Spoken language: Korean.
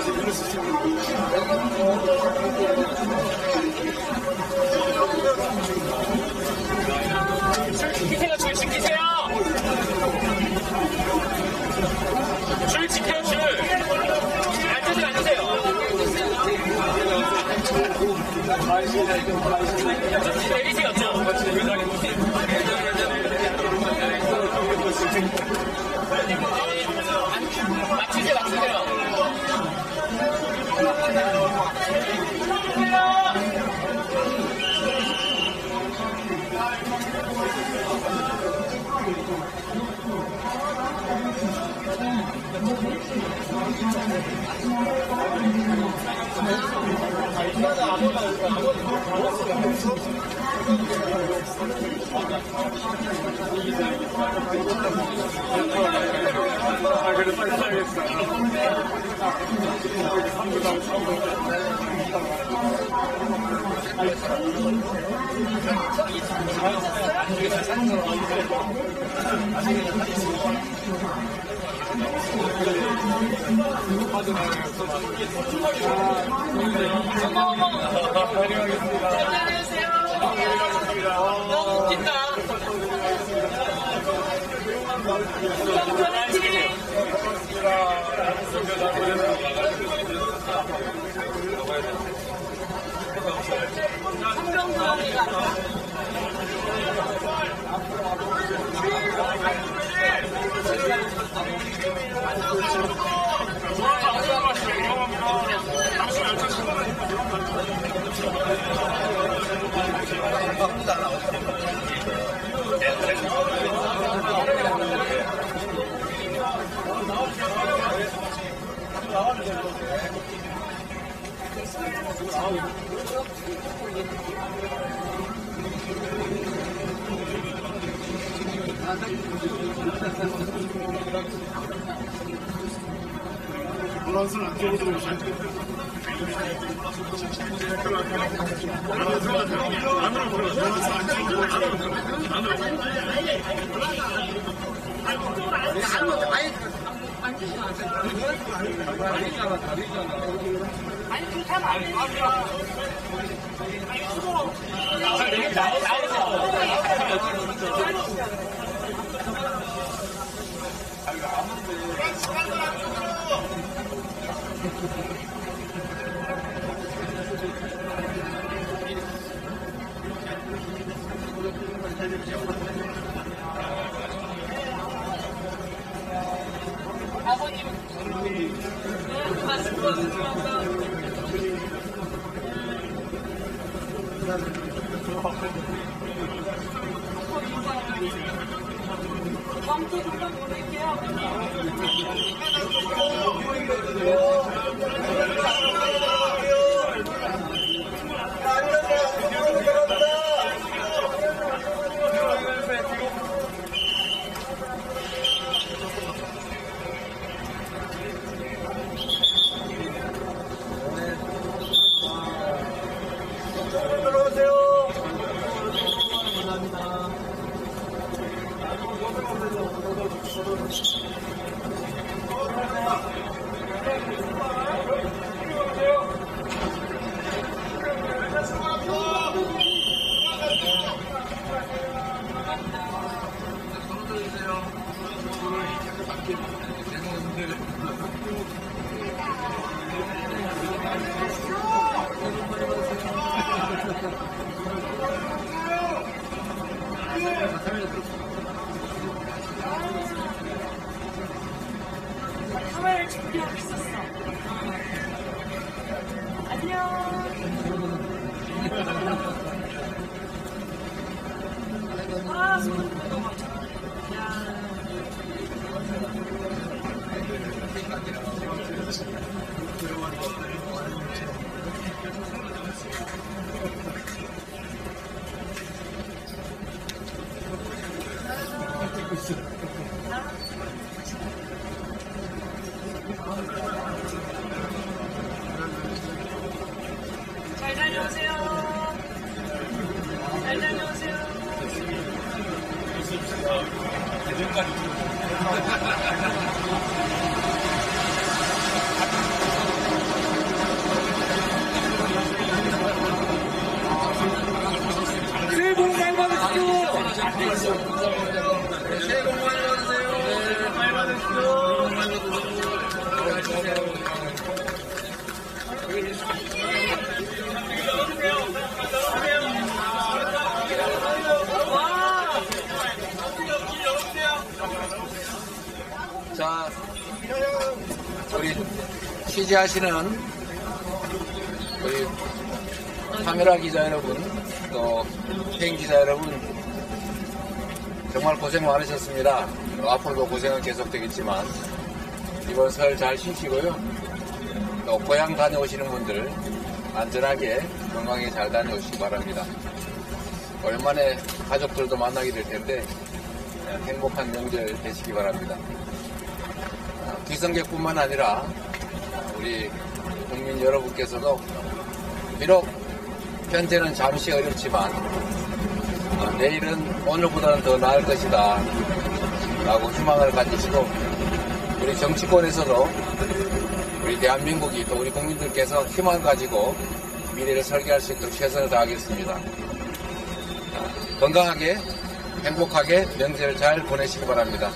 있는 줄 지키세요, 줄 지키세요! 줄 지켜요, 줄! 앉으세요, 앉으세요! 좀 내리세요, 좀! 맞추세요, 맞추세요! 아그 래 빨리 써야 Obrigado. 란선 안쪽으로 오 안으로 들어가세요 안으로 들어가세요 노란선 안쪽으로 아버님. 말씀 들어주시 면서. 광고 금방 보낼게요. 카메라를 준비하고 있었어. 안녕. 아, 소름 돋아. 다녀오세요. 잘 다녀오세요. 자, 우리 취재하시는 우리 카메라 기자 여러분, 또팬 기자 여러분, 정말 고생 많으셨습니다. 또 앞으로도 고생은 계속되겠지만, 이번 설 잘 쉬시고요. 또 고향 다녀오시는 분들, 안전하게 건강히 잘 다녀오시기 바랍니다. 오랜만에 가족들도 만나게 될 텐데, 행복한 명절 되시기 바랍니다. 아, 귀성객뿐만 아니라 우리 국민 여러분께서도 비록 현재는 잠시 어렵지만 어, 내일은 오늘보다는 더 나을 것이다 라고 희망을 가지시고 우리 정치권에서도 우리 대한민국이 또 우리 국민들께서 희망을 가지고 미래를 설계할 수 있도록 최선을 다하겠습니다. 아, 건강하게 행복하게 명절을 잘 보내시기 바랍니다.